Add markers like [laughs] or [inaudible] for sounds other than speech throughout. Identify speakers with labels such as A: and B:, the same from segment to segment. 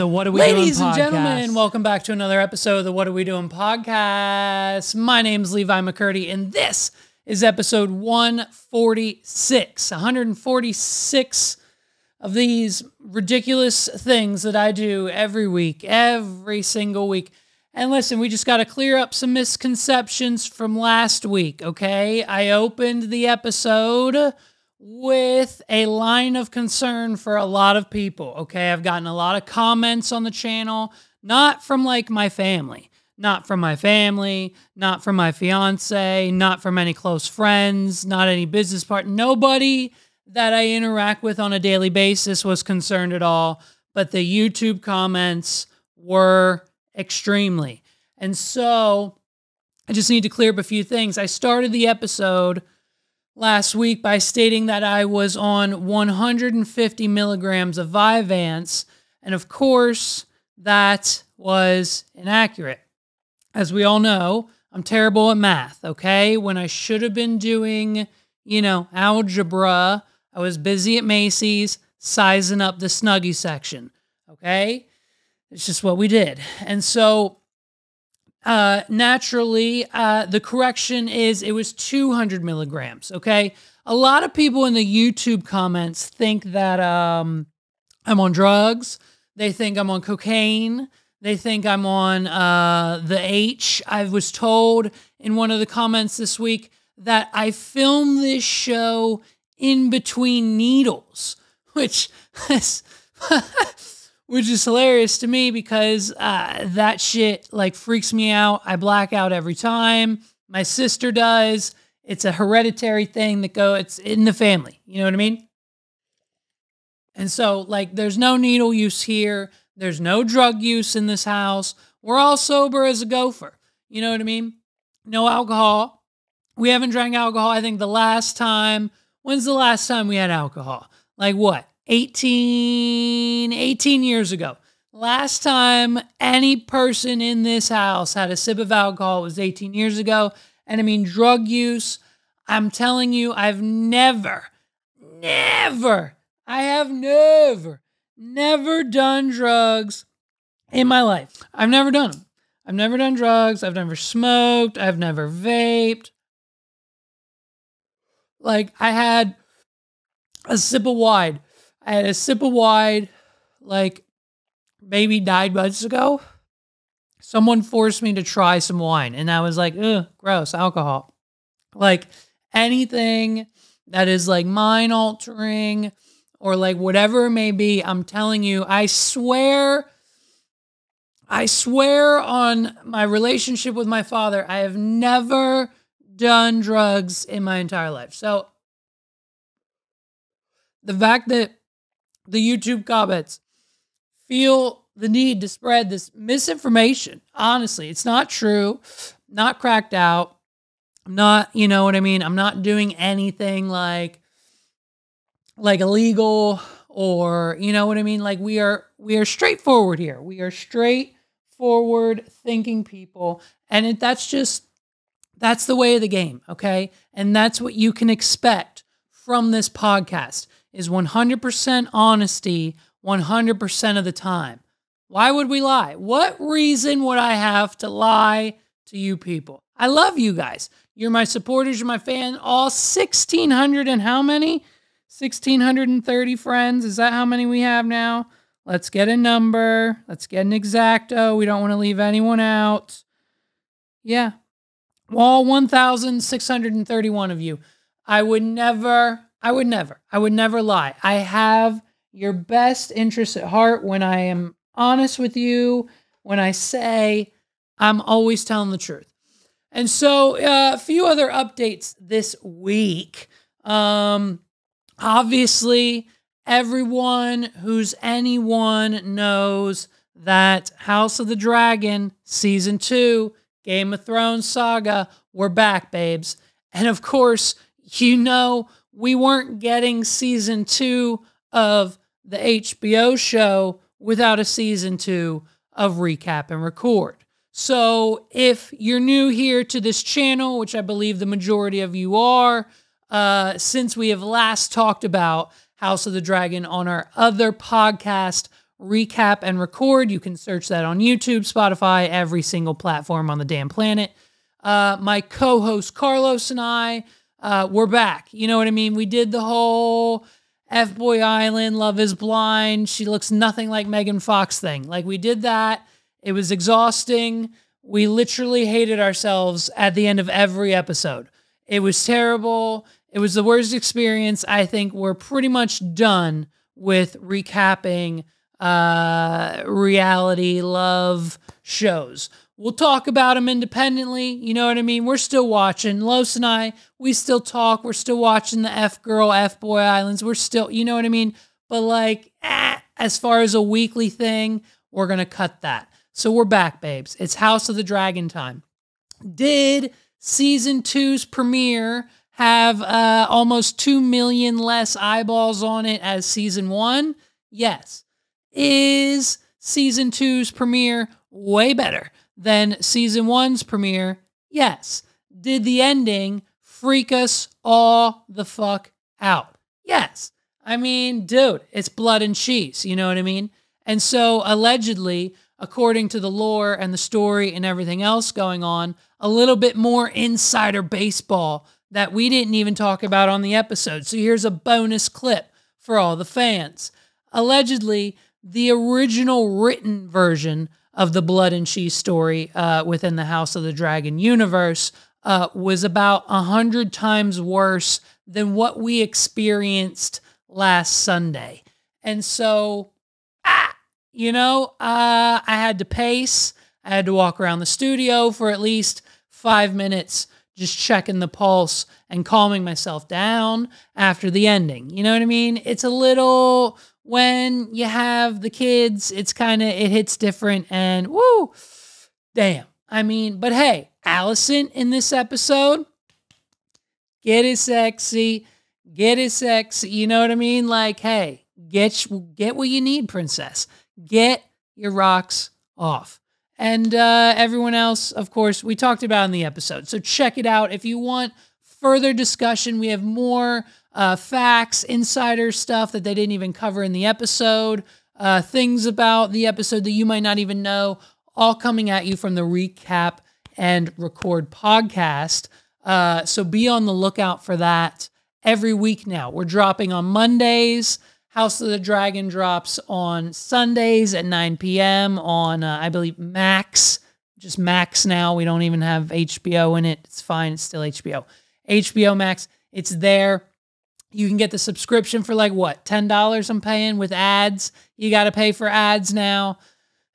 A: the What Are We
B: Ladies
A: Doing
B: and gentlemen, welcome back to another episode of the What Are We Doing podcast. My name is Levi McCurdy, and this is episode 146. 146 of these ridiculous things that I do every week, every single week. And listen, we just got to clear up some misconceptions from last week, okay? I opened the episode with a line of concern for a lot of people, okay? I've gotten a lot of comments on the channel, not from like my family, not from my family, not from my fiance, not from any close friends, not any business partner, nobody that I interact with on a daily basis was concerned at all, but the YouTube comments were extremely. And so I just need to clear up a few things. I started the episode last week by stating that I was on 150 milligrams of Vyvanse, and of course, that was inaccurate. As we all know, I'm terrible at math, okay? When I should have been doing, you know, algebra, I was busy at Macy's sizing up the Snuggie section, okay? It's just what we did. And so uh, naturally, uh, the correction is it was 200 milligrams. Okay. A lot of people in the YouTube comments think that um, I'm on drugs. They think I'm on cocaine. They think I'm on uh, the H. I was told in one of the comments this week that I filmed this show in between needles, [laughs] which is. Which is hilarious to me because uh, that shit like freaks me out. I black out every time. My sister does. It's a hereditary thing that go. It's in the family. You know what I mean? And so like, there's no needle use here. There's no drug use in this house. We're all sober as a gopher. You know what I mean? No alcohol. We haven't drank alcohol. I think the last time. When's the last time we had alcohol? Like what? 18, 18 years ago. Last time any person in this house had a sip of alcohol was 18 years ago. And I mean, drug use, I'm telling you, I've never, never, I have never, never done drugs in my life. I've never done them. I've never done drugs. I've never smoked. I've never vaped. Like, I had a sip of wine I had a sip of wine like maybe nine months ago. Someone forced me to try some wine, and I was like, ugh, gross, alcohol. Like anything that is like mind altering or like whatever it may be, I'm telling you, I swear, I swear on my relationship with my father, I have never done drugs in my entire life. So the fact that the YouTube comments feel the need to spread this misinformation. Honestly, it's not true, not cracked out. I'm not, you know what I mean? I'm not doing anything like like illegal or you know what I mean? Like we are we are straightforward here. We are straightforward thinking people and it, that's just that's the way of the game, okay? And that's what you can expect from this podcast is 100% honesty 100% of the time. Why would we lie? What reason would I have to lie to you people? I love you guys. You're my supporters, you're my fan. All 1,600 and how many? 1,630 friends. Is that how many we have now? Let's get a number. Let's get an exacto. We don't want to leave anyone out. Yeah. All 1,631 of you. I would never I would never. I would never lie. I have your best interests at heart when I am honest with you, when I say I'm always telling the truth. And so, uh, a few other updates this week. Um, obviously, everyone who's anyone knows that House of the Dragon season two, Game of Thrones saga, we're back, babes. And of course, you know we weren't getting season two of the HBO show without a season two of Recap and Record. So if you're new here to this channel, which I believe the majority of you are, uh, since we have last talked about House of the Dragon on our other podcast, recap and record. You can search that on YouTube, Spotify, every single platform on the damn planet. Uh, my co host Carlos and I, uh, we're back. You know what I mean? We did the whole F Boy Island, Love is Blind. She looks nothing like Megan Fox thing. Like, we did that. It was exhausting. We literally hated ourselves at the end of every episode. It was terrible. It was the worst experience. I think we're pretty much done with recapping uh, reality love shows. We'll talk about them independently. You know what I mean? We're still watching. Los and I, we still talk. We're still watching the F Girl, F Boy Islands. We're still, you know what I mean? But like, eh, as far as a weekly thing, we're going to cut that. So we're back, babes. It's House of the Dragon time. Did season two's premiere have uh, almost 2 million less eyeballs on it as season one? Yes. Is season two's premiere way better? Than season one's premiere? Yes. Did the ending freak us all the fuck out? Yes. I mean, dude, it's blood and cheese. You know what I mean? And so, allegedly, according to the lore and the story and everything else going on, a little bit more insider baseball that we didn't even talk about on the episode. So, here's a bonus clip for all the fans. Allegedly, the original written version of the blood and cheese story uh, within the House of the Dragon universe uh, was about a hundred times worse than what we experienced last Sunday. And so, ah, you know, uh, I had to pace. I had to walk around the studio for at least five minutes, just checking the pulse and calming myself down after the ending. You know what I mean? It's a little when you have the kids, it's kind of it hits different and woo, damn. I mean, but hey, Alicent in this episode, get it sexy, get it sexy. You know what I mean? Like, hey, get get what you need, princess. Get your rocks off. And uh, everyone else, of course, we talked about in the episode. So check it out if you want further discussion. We have more uh, facts, insider stuff that they didn't even cover in the episode, uh, things about the episode that you might not even know, all coming at you from the recap and record podcast. Uh, so be on the lookout for that every week now. We're dropping on Mondays. House of the Dragon drops on Sundays at 9 p.m. on, uh, I believe, Max. Just Max now. We don't even have HBO in it. It's fine. It's still HBO. HBO Max. It's there. You can get the subscription for like what, $10 I'm paying with ads. You got to pay for ads now.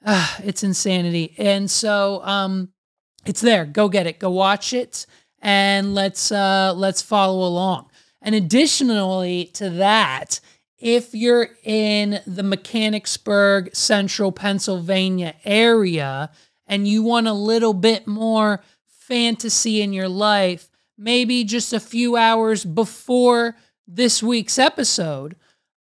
B: Uh, it's insanity. And so um, it's there. Go get it. Go watch it and let's uh, let's follow along. And additionally to that, if you're in the Mechanicsburg, central Pennsylvania area and you want a little bit more fantasy in your life, maybe just a few hours before this week's episode,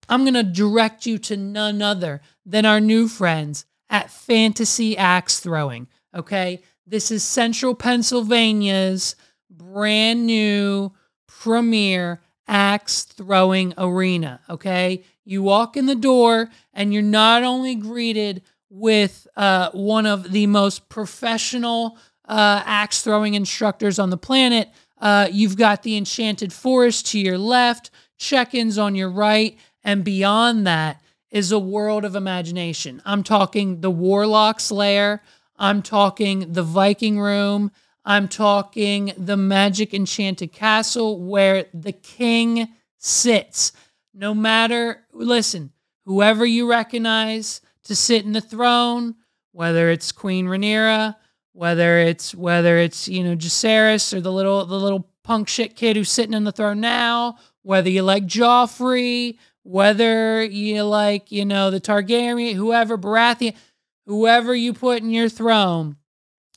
B: I'm going to direct you to none other than our new friends at Fantasy Axe Throwing. Okay. This is Central Pennsylvania's brand new premier axe throwing arena. Okay. You walk in the door and you're not only greeted with uh, one of the most professional uh, axe throwing instructors on the planet, uh, you've got the Enchanted Forest to your left, check ins on your right, and beyond that is a world of imagination. I'm talking the Warlock's Lair, I'm talking the Viking Room, I'm talking the Magic Enchanted Castle where the king sits. No matter, listen, whoever you recognize to sit in the throne, whether it's Queen Rhaenyra, whether it's whether it's you know Jacaerys or the little the little punk shit kid who's sitting in the throne now, whether you like Joffrey, whether you like you know the Targaryen, whoever Baratheon, whoever you put in your throne,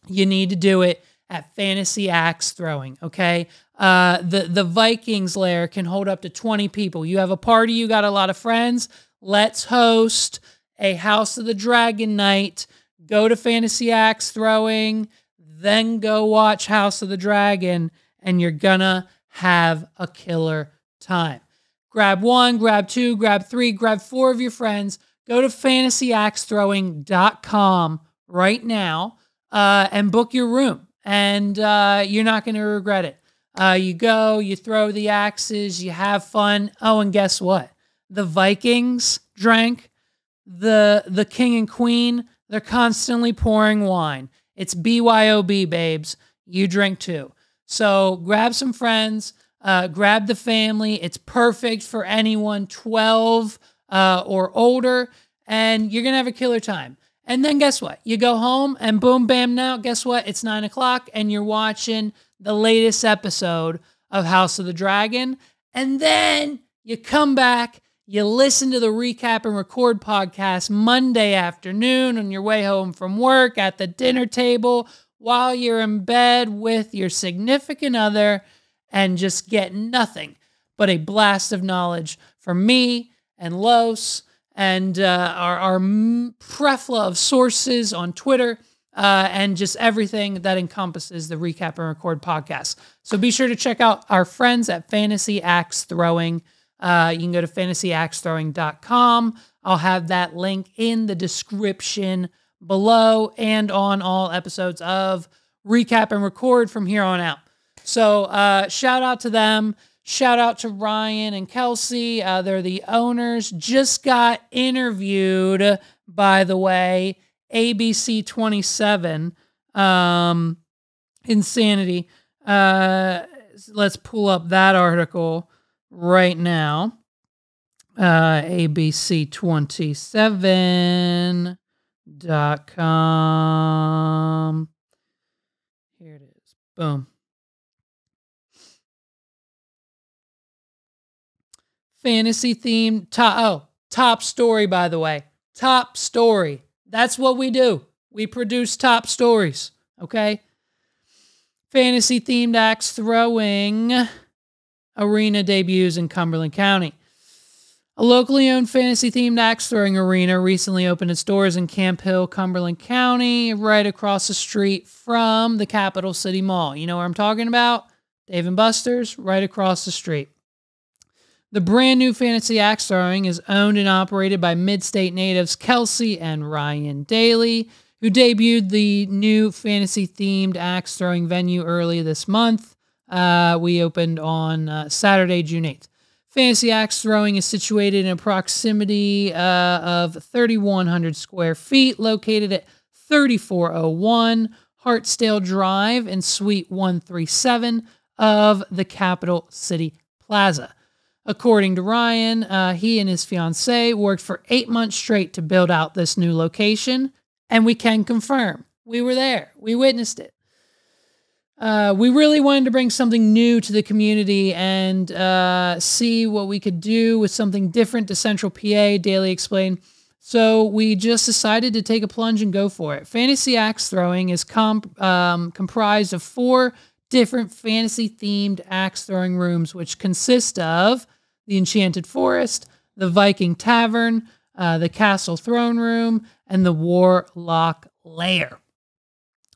B: you need to do it at Fantasy Axe Throwing. Okay, uh, the the Vikings lair can hold up to twenty people. You have a party, you got a lot of friends. Let's host a House of the Dragon night go to Fantasy Axe Throwing, then go watch House of the Dragon, and you're gonna have a killer time. Grab one, grab two, grab three, grab four of your friends. go to fantasyaxethrowing.com right now uh, and book your room, and uh, you're not going to regret it. Uh, you go, you throw the axes, you have fun. Oh, and guess what? The Vikings drank the the king and queen. They're constantly pouring wine. It's BYOB, babes. You drink too. So grab some friends, uh, grab the family. It's perfect for anyone 12 uh, or older, and you're gonna have a killer time. And then guess what? You go home and boom, bam, now, guess what? It's nine o'clock and you're watching the latest episode of House of the Dragon. And then you come back, you listen to the recap and record podcast Monday afternoon on your way home from work at the dinner table while you're in bed with your significant other and just get nothing but a blast of knowledge from me and Los and uh, our, our prefla of sources on Twitter, uh, and just everything that encompasses the Recap and Record podcast. So be sure to check out our friends at Fantasy Axe Throwing. Uh, you can go to fantasyaxethrowing.com. I'll have that link in the description below and on all episodes of Recap and Record from here on out. So uh, shout out to them. Shout out to Ryan and Kelsey. Uh, they're the owners. Just got interviewed, by the way, ABC 27. Um, insanity. Uh, let's pull up that article right now. Uh, ABC27.com. Here it is. Boom. fantasy themed top oh top story by the way top story that's what we do we produce top stories okay fantasy themed axe throwing arena debuts in cumberland county. A locally owned fantasy themed axe throwing arena recently opened its doors in camp hill cumberland county right across the street from the capital city mall. You know where i'm talking about? Dave and buster's right across the street. The brand new Fantasy Axe Throwing is owned and operated by mid state natives Kelsey and Ryan Daly, who debuted the new fantasy themed axe throwing venue early this month. Uh, we opened on uh, Saturday, June 8th. Fantasy Axe Throwing is situated in a proximity uh, of 3,100 square feet, located at 3401 Hartzdale Drive in Suite 137 of the Capital City Plaza. According to Ryan, uh, he and his fiancee worked for eight months straight to build out this new location, and we can confirm we were there, we witnessed it. Uh, we really wanted to bring something new to the community and uh, see what we could do with something different to Central PA, Daly explained. So we just decided to take a plunge and go for it. Fantasy Axe Throwing is comp- um, comprised of four different fantasy themed axe throwing rooms, which consist of the Enchanted Forest, the Viking Tavern, uh, the Castle Throne Room, and the Warlock Lair.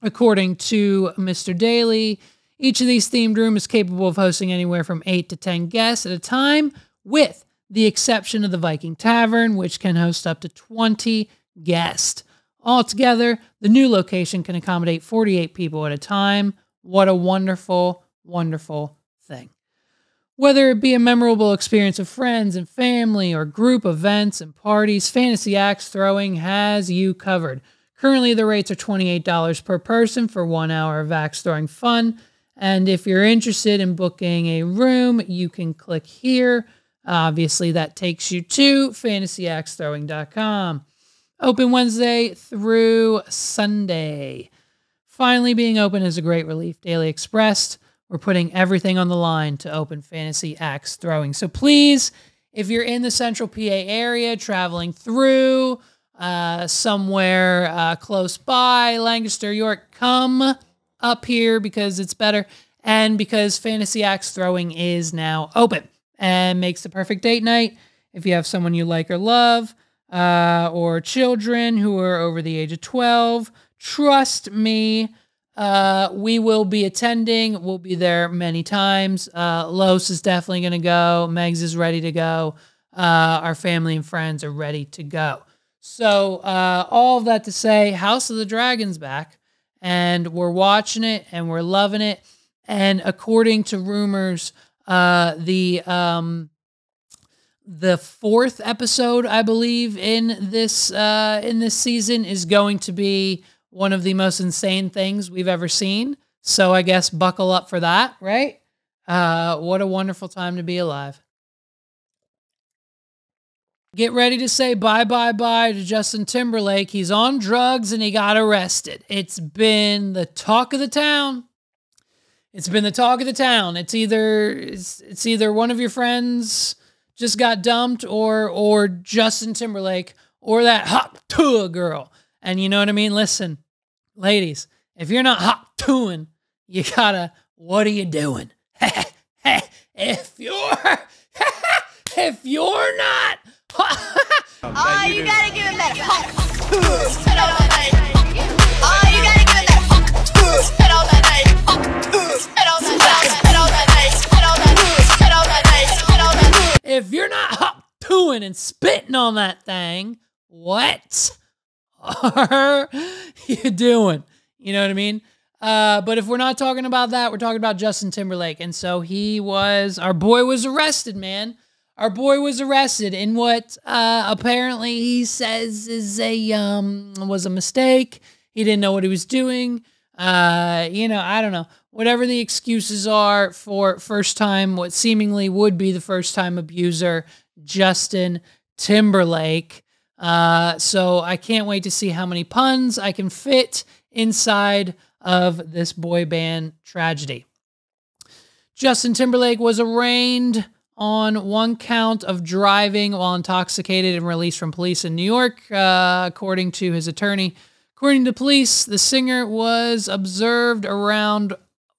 B: According to Mr. Daly, each of these themed rooms is capable of hosting anywhere from 8 to 10 guests at a time, with the exception of the Viking Tavern, which can host up to 20 guests. Altogether, the new location can accommodate 48 people at a time. What a wonderful, wonderful thing. Whether it be a memorable experience of friends and family or group events and parties, Fantasy Axe Throwing has you covered. Currently, the rates are $28 per person for one hour of axe throwing fun. And if you're interested in booking a room, you can click here. Obviously, that takes you to fantasyaxethrowing.com. Open Wednesday through Sunday. Finally, being open is a great relief. Daly Expressed we're putting everything on the line to open Fantasy Axe Throwing. So please, if you're in the central PA area, traveling through uh, somewhere uh, close by, Lancaster, York, come up here because it's better and because Fantasy Axe Throwing is now open and makes the perfect date night if you have someone you like or love uh, or children who are over the age of 12. Trust me, uh, we will be attending. We'll be there many times. Uh, Los is definitely going to go. Megs is ready to go. Uh, our family and friends are ready to go. So, uh, all of that to say, House of the Dragon's back, and we're watching it and we're loving it. And according to rumors, uh, the um, the fourth episode, I believe, in this uh, in this season is going to be one of the most insane things we've ever seen. So I guess buckle up for that, right? Uh, what a wonderful time to be alive. Get ready to say bye bye bye to Justin Timberlake. He's on drugs and he got arrested. It's been the talk of the town. It's been the talk of the town. It's either it's, it's either one of your friends just got dumped or or Justin Timberlake or that Hawk Tuah girl. And you know what I mean? Listen, ladies, if you're not hot tuing, you gotta what are you doing? [laughs] if you're [laughs] if you're not
A: Oh, you gotta give him that hunk. Spit on that night. Oh, you gotta give him that
B: if you're not hop and spitting on that thing, what are you doing? You know what I mean? Uh, but if we're not talking about that, we're talking about Justin Timberlake. And so he was, our boy was arrested, man. Our boy was arrested in what uh, apparently he says is a um, was a mistake. He didn't know what he was doing. Uh, you know, I don't know. Whatever the excuses are for first time, what seemingly would be the first time abuser, Justin Timberlake. Uh, so I can't wait to see how many puns I can fit inside of this boy band tragedy. Justin Timberlake was arraigned on one count of driving while intoxicated and released from police in New York, uh, according to his attorney. According to police, the singer was observed around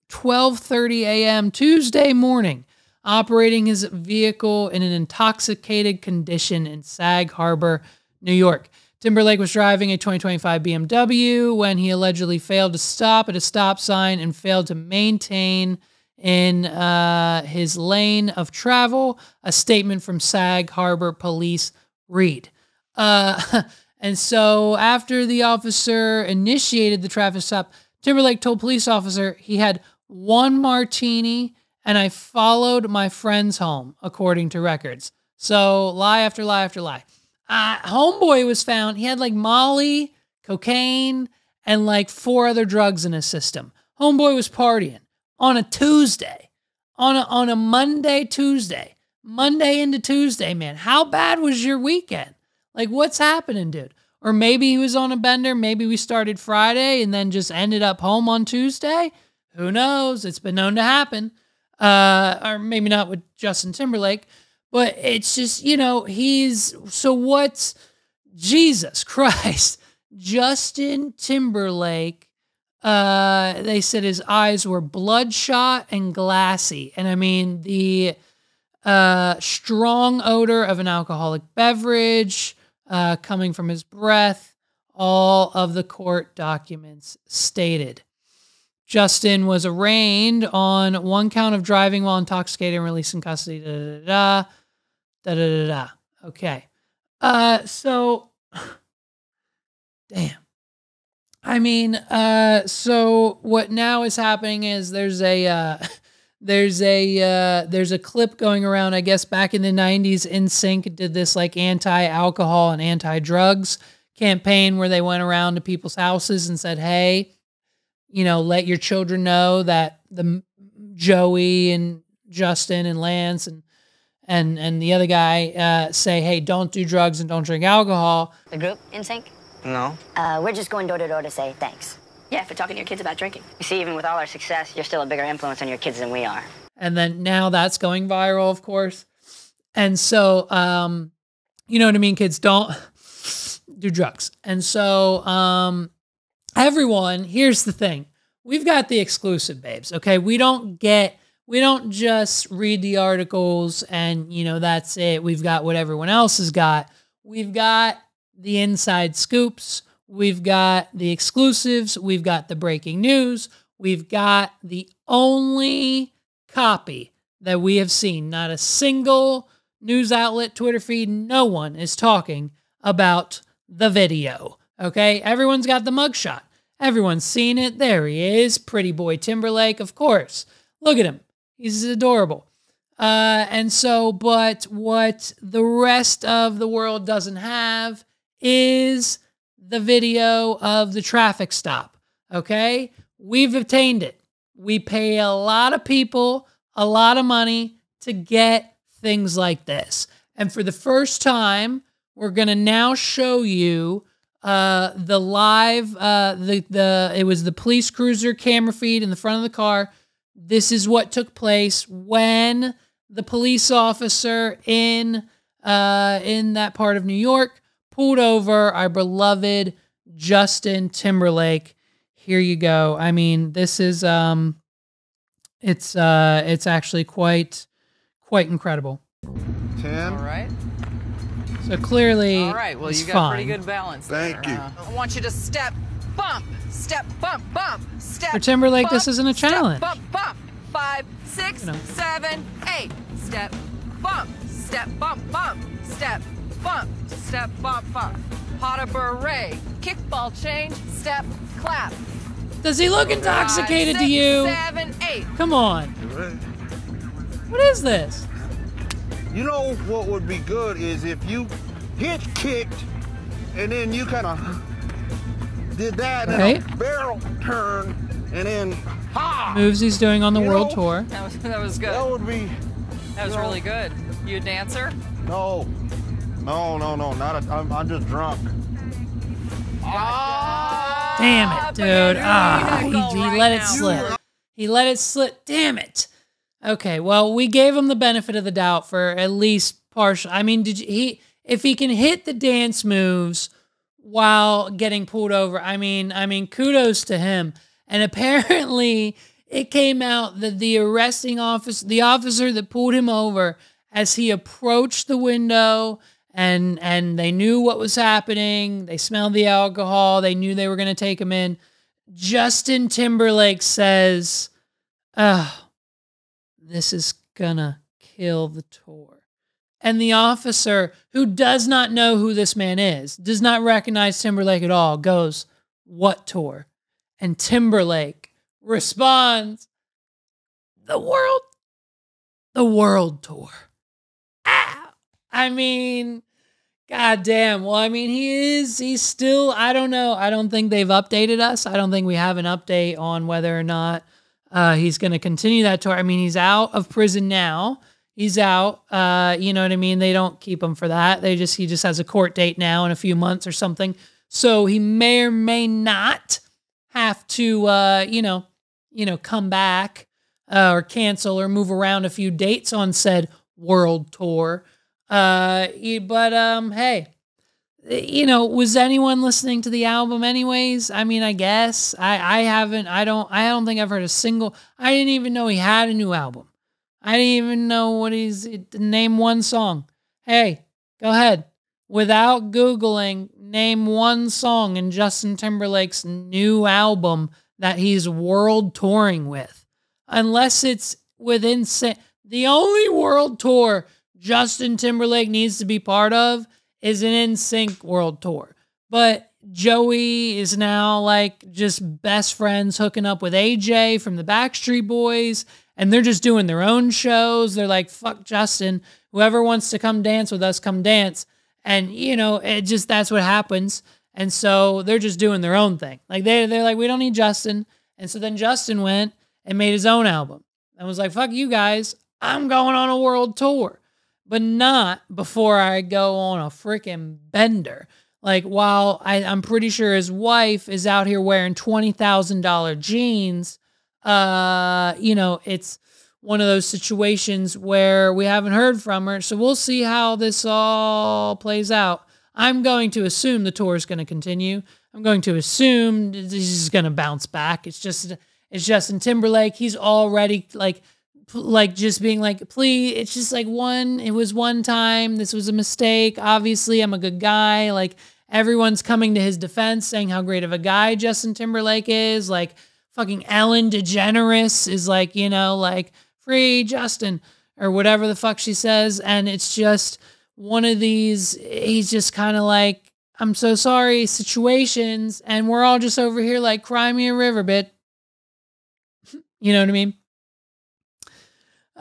B: 12:30 a.m. Tuesday morning operating his vehicle in an intoxicated condition in Sag Harbor, New York. Timberlake was driving a 2025 BMW when he allegedly failed to stop at a stop sign and failed to maintain in uh, his lane of travel. A statement from Sag Harbor Police read. Uh, [laughs] and so after the officer initiated the traffic stop, Timberlake told police officer he had one martini and I followed my friends home, according to records. So lie after lie after lie. Uh, homeboy was found. He had like Molly, cocaine, and like four other drugs in his system. Homeboy was partying on a Tuesday, on a, on a Monday, Tuesday, Monday into Tuesday, man. How bad was your weekend? Like, what's happening, dude? Or maybe he was on a bender. Maybe we started Friday and then just ended up home on Tuesday. Who knows? It's been known to happen. Uh, or maybe not with Justin Timberlake, but it's just, you know, he's so what's Jesus Christ? [laughs] Justin Timberlake uh, they said his eyes were bloodshot and glassy. And I mean, the uh, strong odor of an alcoholic beverage uh, coming from his breath, all of the court documents stated. Justin was arraigned on one count of driving while intoxicated and released in custody. Da da da da da da da. Okay. Uh, so, [sighs] damn. I mean, uh, so what now is happening is there's a uh, [laughs] there's a uh, there's a clip going around. I guess back in the '90s, NSYNC did this like anti-alcohol and anti-drugs campaign where they went around to people's houses and said, "Hey, you know, let your children know that the Joey and Justin and Lance and and and the other guy uh, say, hey, don't do drugs and don't drink alcohol."
C: The group NSYNC?
D: No.
C: Uh, we're just going door to door to say thanks.
A: Yeah, for talking to your kids about drinking.
C: You see, even with all our success, you're still a bigger influence on your kids than we are.
B: and then now that's going viral, of course. And so, um, you know what I mean, kids don't [laughs] do drugs. And so, um, everyone, here's the thing: we've got the exclusive, babes. Okay, we don't get, we don't just read the articles and you know that's it. We've got what everyone else has got. We've got the inside scoops. We've got the exclusives. We've got the breaking news. We've got the only copy that we have seen. Not a single news outlet, Twitter feed, no one is talking about the video. Okay, everyone's got the mugshot. Everyone's seen it. There he is, pretty boy Timberlake, of course. Look at him. He's adorable. Uh, and so, but what the rest of the world doesn't have is the video of the traffic stop. Okay, we've obtained it. We pay a lot of people a lot of money to get things like this. And for the first time, we're going to now show you uh, the live uh, the the it was the police cruiser camera feed in the front of the car. This is what took place when the police officer in uh, in that part of New York pulled over our beloved Justin Timberlake. Here you go. I mean, this is um it's uh it's actually quite quite incredible.
D: Ten.
E: All right.
B: So clearly
E: All right. Well,
B: it's
E: you got
B: fine.
E: pretty good balance.
D: Thank
E: there,
D: you.
E: huh? I want you to step, bump, step, bump, bump, step.
B: For Timberlake, this isn't a
E: step,
B: challenge.
E: Bump, bump. Five, six,
B: You know.
E: seven, eight. Step, bump, step, bump, bump, step, bump, step, bump, bump. Pas de bourrée, kickball change, step, clap.
B: Does he look intoxicated
E: Five,
B: to you?
E: Seven, eight.
B: Come on. What is this?
D: You know what would be good is if you hit kicked and then you kind of did that and
B: Okay.
D: then a barrel turn and then ha.
B: Moves he's doing on the
D: You
B: world
D: know-
B: tour.
E: That was that was
D: That
E: good.
D: would be
E: That was
D: you know-
E: really good. You a dancer?
D: no, no, no, no. Not a. I'm, I'm just drunk.
E: Ah,
B: Damn it, dude. Ah,
E: doing
B: he, he
E: right
B: let it slip. He let it slip. Damn it. Okay, well, we gave him the benefit of the doubt for at least partial. I mean, did you, he if he can hit the dance moves while getting pulled over, I mean, I mean, kudos to him. And [laughs] apparently, it came out that the arresting officer, the officer that pulled him over, as he approached the window and and they knew what was happening, they smelled the alcohol, they knew they were going to take him in. Justin Timberlake says, "Oh, this is gonna kill the tour." And the officer, who does not know who this man is, does not recognize Timberlake at all, goes, What tour? And Timberlake responds, The world, the world tour. I mean, God damn. Well, I mean, he is, he's still, I don't know. I don't think they've updated us. I don't think we have an update on whether or not uh, he's going to continue that tour. I mean, he's out of prison now. He's out. Uh, you know what I mean? They don't keep him for that. They just, he just has a court date now in a few months or something. So he may or may not have to, uh, you know, you know, come back uh, or cancel or move around a few dates on said world tour. Uh, but um, hey, you know, was anyone listening to the album anyways? I mean, I guess I I haven't. I don't. I don't think I've heard a single. I didn't even know he had a new album. I didn't even know what he's name one song. Hey, go ahead. Without googling, name one song in Justin Timberlake's new album that he's world touring with. Unless it's within the only world tour Justin Timberlake needs to be part of is an NSYNC world tour. But Joey is now like just best friends hooking up with AJ from the Backstreet Boys and they're just doing their own shows. They're like, fuck Justin. Whoever wants to come dance with us, come dance. And, you know, it just, that's what happens. And so they're just doing their own thing. Like they, they're like, we don't need Justin. And so then Justin went and made his own album and was like, fuck you guys. I'm going on a world tour, but not before I go on a freaking bender. Like while I, I'm pretty sure his wife is out here wearing $20,000 jeans, uh, you know, it's one of those situations where we haven't heard from her. So we'll see how this all plays out. I'm going to assume the tour is going to continue. I'm going to assume this is going to bounce back. It's just it's Justin Timberlake. He's already like like just being like, please. It's just like one. It was one time. This was a mistake. Obviously, I'm a good guy. Like everyone's coming to his defense, saying how great of a guy Justin Timberlake is. Like fucking Ellen DeGeneres is like, you know, like free Justin or whatever the fuck she says. And it's just one of these, he's just kind of like, I'm so sorry situations, and we're all just over here like cry me a river bit. [laughs] You know what I mean?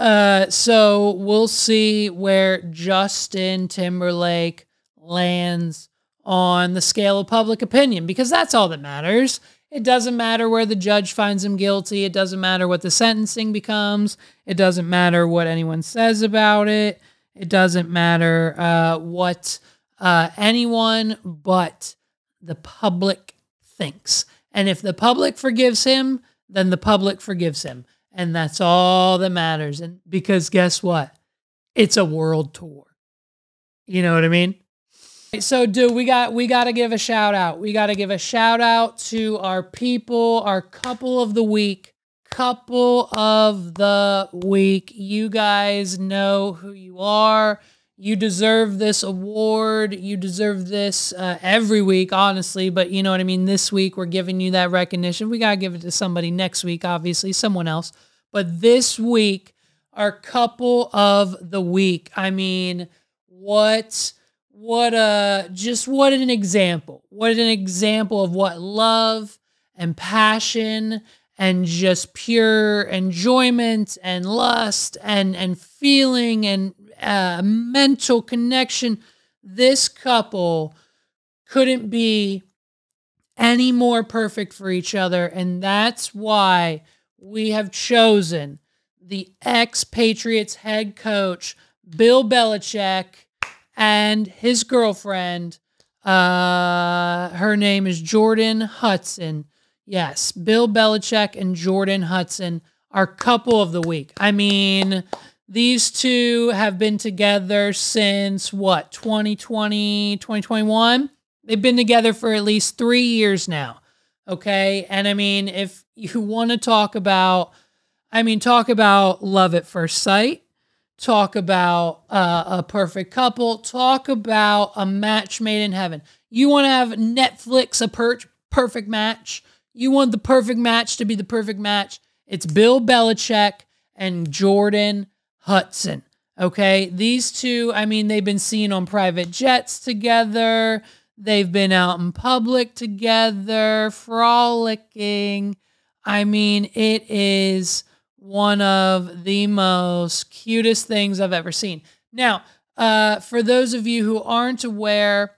B: Uh, so we'll see where Justin Timberlake lands on the scale of public opinion because that's all that matters. It doesn't matter where the judge finds him guilty. It doesn't matter what the sentencing becomes. It doesn't matter what anyone says about it. It doesn't matter uh, what uh, anyone but the public thinks. And if the public forgives him, then the public forgives him. And that's all that matters. And because guess what? It's a world tour. You know what I mean? So, dude, we got we got to give a shout out. We got to give a shout out to our people, our couple of the week, couple of the week. You guys know who you are. You deserve this award. You deserve this uh, every week, honestly. But you know what I mean. This week we're giving you that recognition. We gotta give it to somebody next week, obviously, someone else. But this week, our couple of the week. I mean, what? what a just what an example what an example of what love and passion and just pure enjoyment and lust and and feeling and uh, mental connection this couple couldn't be any more perfect for each other and that's why we have chosen the ex-patriots head coach bill belichick and his girlfriend. Uh, her name is Jordon Hudson. Yes, Bill Belichick and Jordon Hudson are couple of the week. I mean, these two have been together since what, 2020, 2021? They've been together for at least three years now. Okay. And I mean, if you [laughs] want to talk about, I mean, talk about love at first sight talk about uh, a perfect couple, talk about a match made in heaven. You want to have Netflix a per- perfect match. You want the perfect match to be the perfect match. It's Bill Belichick and Jordon Hudson. Okay, these two, I mean, they've been seen on private jets together. They've been out in public together, frolicking. I mean, it is one of the most cutest things I've ever seen. Now, uh, for those of you who aren't aware,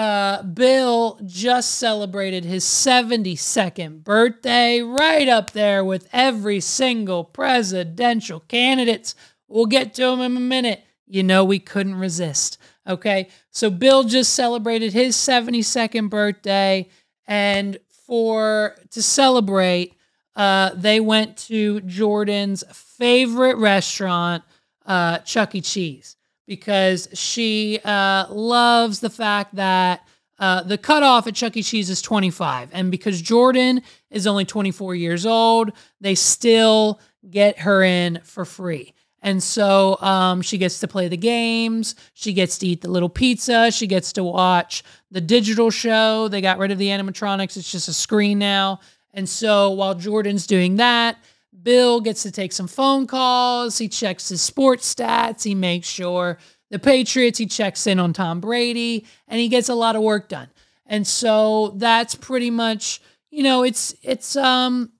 B: uh, Bill just celebrated his 72nd birthday, right up there with every single presidential candidates. We'll get to him in a minute. You know, we couldn't resist. Okay. So Bill just celebrated his 72nd birthday. And for to celebrate, uh, they went to Jordon's favorite restaurant, uh, Chuck E. Cheese, because she uh, loves the fact that uh, the cutoff at Chuck E. Cheese is 25. And because Jordon is only 24 years old, they still get her in for free. And so um, she gets to play the games. She gets to eat the little pizza. She gets to watch the digital show. They got rid of the animatronics. It's just a screen now. And so while Jordon's doing that, Bill gets to take some phone calls. He checks his sports stats. He makes sure the Patriots, he checks in on Tom Brady, and he gets a lot of work done. And so that's pretty much, you know, it's it's um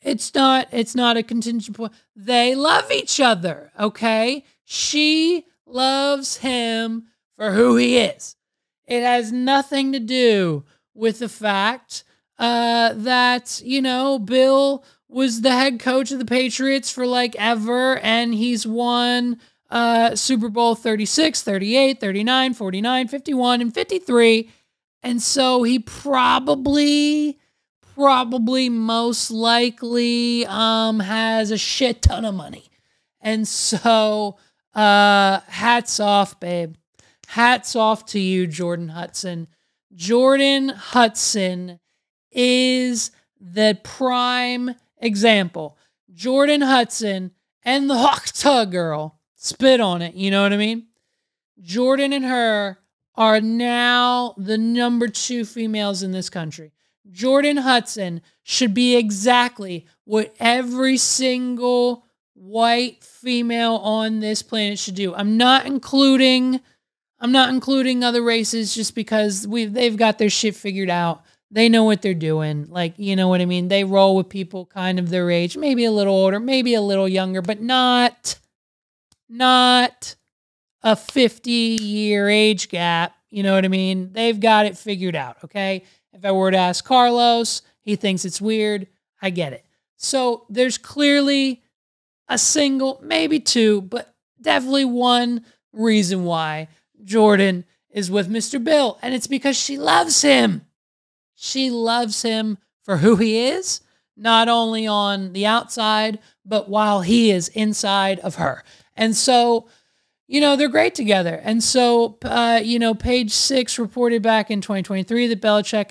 B: it's not it's not a contingent point. They love each other, okay? She loves him for who he is. It has nothing to do with the fact uh, that, you know, Bill was the head coach of the Patriots for like ever, and he's won uh, Super Bowl 36, 38, 39, 49, 51, and 53. And so he probably, probably most likely um, has a shit ton of money. And so uh, hats off, babe. Hats off to you, Jordon Hudson. Jordon Hudson is the prime example. Jordon Hudson and the Hawk girl spit on it. You know what I mean? Jordon and her are now the number two females in this country. Jordon Hudson should be exactly what every single white female on this planet should do. I'm not including I'm not including other races just because we they've got their shit figured out. They know what they're doing. Like, you know what I mean? They roll with people kind of their age, maybe a little older, maybe a little younger, but not not a 50 year age gap. You know what I mean? They've got it figured out, okay? If I were to ask Carlos, he thinks it's weird. I get it. So there's clearly a single, maybe two, but definitely one reason why Jordon is with Mr. Bill, and it's because she loves him. She loves him for who he is, not only on the outside, but while he is inside of her. And so, you know, they're great together. And so, uh, you know, page six reported back in 2023 that Belichick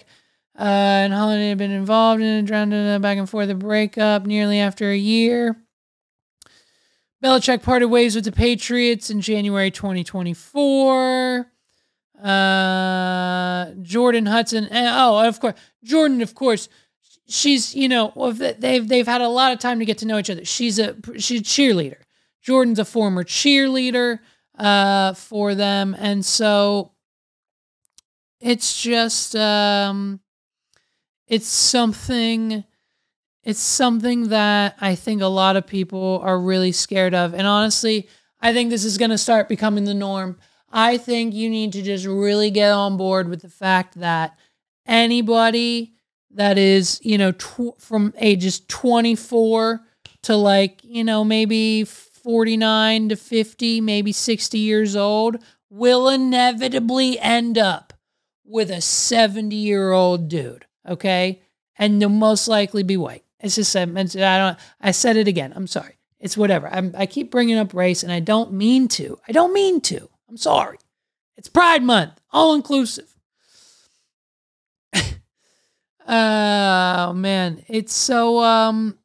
B: uh, and Holliday had been involved in a drowned back and forth a breakup nearly after a year. Belichick parted ways with the Patriots in January 2024. Uh, Jordon Hudson. eh, Oh, of course, Jordon. Of course, she's you know they've they've had a lot of time to get to know each other. She's a she's a cheerleader. Jordon's a former cheerleader uh, for them, and so it's just um, it's something it's something that I think a lot of people are really scared of. And honestly, I think this is going to start becoming the norm. I think you need to just really get on board with the fact that anybody that is, you know, from ages 24 to like, you know, maybe 49 to 50, maybe 60 years old will inevitably end up with a 70 year old dude. Okay. And they'll most likely be white. It's just, I don't, I said it again. I'm sorry. It's whatever. I'm, I keep bringing up race and I don't mean to. I don't mean to. I'm sorry. It's Pride Month, all inclusive. [laughs] oh man, it's so um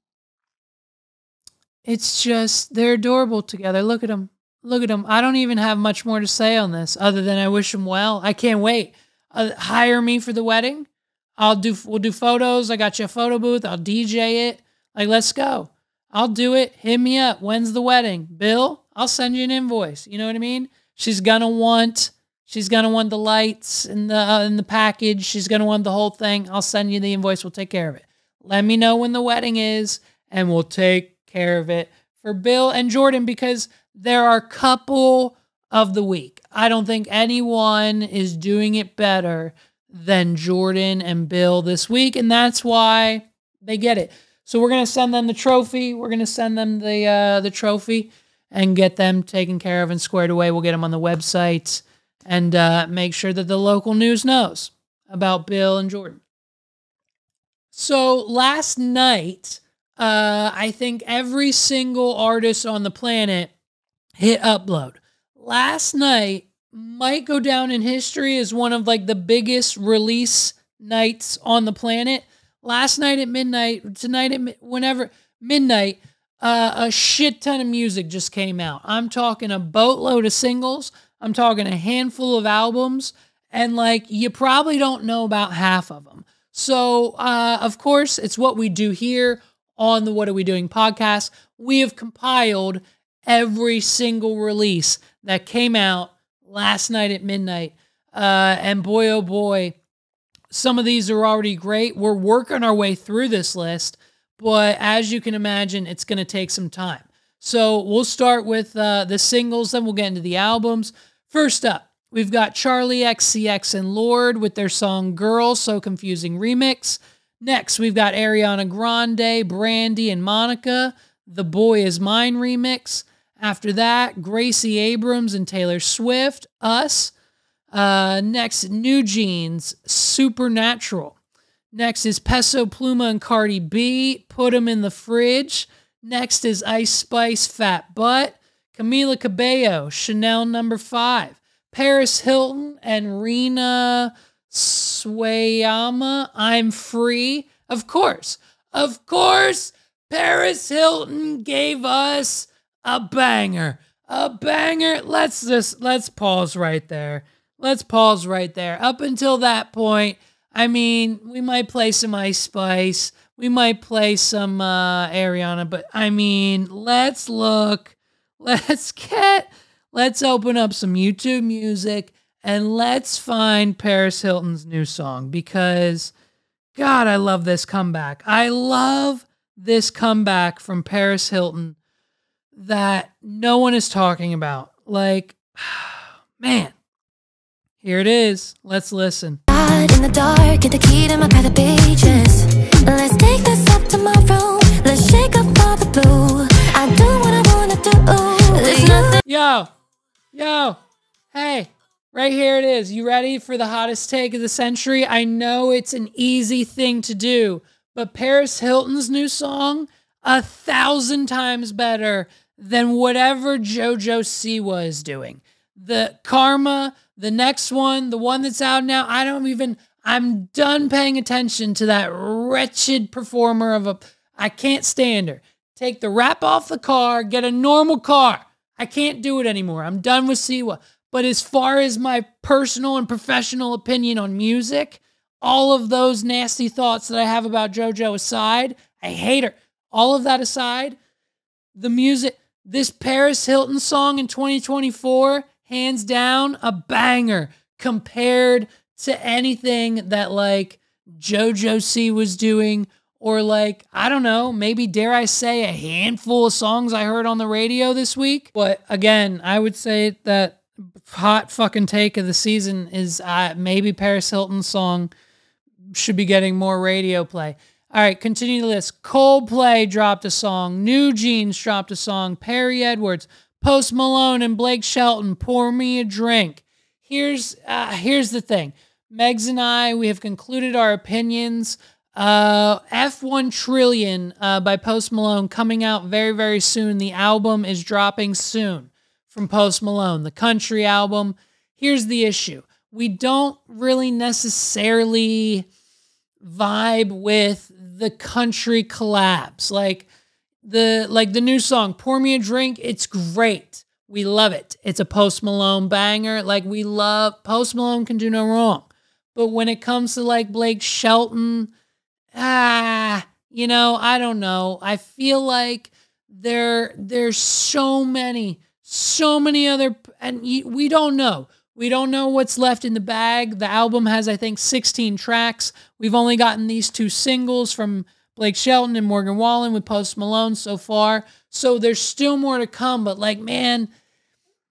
B: it's just they're adorable together. Look at them. Look at them. I don't even have much more to say on this other than I wish them well. I can't wait. Uh, hire me for the wedding. I'll do we'll do photos. I got you a photo booth. I'll DJ it. Like let's go. I'll do it. Hit me up. When's the wedding? Bill, I'll send you an invoice. You know what I mean? She's gonna want she's gonna want the lights and the uh, and the package. She's gonna want the whole thing. I'll send you the invoice. We'll take care of it. Let me know when the wedding is, and we'll take care of it for Bill and Jordon because there are couple of the week. I don't think anyone is doing it better than Jordon and Bill this week, and that's why they get it. So we're gonna send them the trophy. We're gonna send them the uh, the trophy and get them taken care of and squared away. We'll get them on the website and uh, make sure that the local news knows about Bill and Jordon. So last night, uh, I think every single artist on the planet hit upload. Last night might go down in history as one of like the biggest release nights on the planet. Last night at midnight, tonight at mi- whenever midnight, uh, a shit ton of music just came out. I'm talking a boatload of singles. I'm talking a handful of albums, and like you probably don't know about half of them. So, uh, of course, it's what we do here on the What Are We Doing podcast. We have compiled every single release that came out last night at midnight. Uh, and boy, oh boy, some of these are already great. We're working our way through this list, but as you can imagine, it's going to take some time. So we'll start with uh, the singles, then we'll get into the albums. First up, we've got Charli XCX and Lorde with their song Girl, So Confusing remix. Next, we've got Ariana Grande, Brandy, and Monica, The Boy Is Mine remix. After that, Gracie Abrams and Taylor Swift, Us. Uh, next, NewJeans, Supernatural. Next is Peso Pluma and Cardi B, Put them in the Fridge. Next is Ice Spice, Phat Butt. Camila Cabello, Chanel number five. Paris Hilton and Rina Sawayama, I'm Free. Of course, of course, Paris Hilton gave us a banger. A banger. Let's just let's pause right there. Let's pause right there. Up until that point, I mean, we might play some Ice Spice. We might play some uh, Ariana, but I mean, let's look. [laughs] Let's get. Let's open up some YouTube music and let's find Paris Hilton's new song because, God, I love this comeback. I love this comeback from Paris Hilton that no one is talking about. Like, [sighs] man, here it is. Let's listen.
F: Out in the dark, get the key to my private pages. Let's take this up tomorrow. Let's shake up all the blue. I do what I wanna do. There's nothing.
B: Yo, yo, hey, right here it is. You ready for the hottest take of the century? I know it's an easy thing to do, but Paris Hilton's new song, a thousand times better than whatever JoJo Siwa is doing. The Karma, the next one, the one that's out now, I don't even, I'm done paying attention to that wretched performer of a, I can't stand her. Take the wrap off the car, get a normal car. I can't do it anymore. I'm done with Siwa. But as far as my personal and professional opinion on music, all of those nasty thoughts that I have about JoJo aside, I hate her. All of that aside, the music, this Paris Hilton song in 2024, hands down a banger compared to anything that like JoJo Siwa doing or like I don't know, maybe dare I say a handful of songs I heard on the radio this week. But again, I would say that hot fucking take of the season is uh, maybe Paris Hilton's song should be getting more radio play. All right, continue the list. Coldplay dropped a song. NewJeans dropped a song. Perrie Edwards, Post Malone, and Blake Shelton. Pour me a drink. Here's uh, here's the thing. Megs and I we have concluded our opinions. Uh, F1 Trillion uh, by Post Malone coming out very very soon. The album is dropping soon from Post Malone, the country album. Here's the issue. We don't really necessarily vibe with the country collabs. Like the like the new song Pour Me a Drink, it's great. We love it. It's a Post Malone banger. Like we love Post Malone can do no wrong. But when it comes to like Blake Shelton, ah, you know, I don't know. I feel like there there's so many so many other and we don't know we don't know what's left in the bag the album has i think 16 tracks we've only gotten these two singles from blake shelton and morgan wallen with post malone so far. So there's still more to come but like man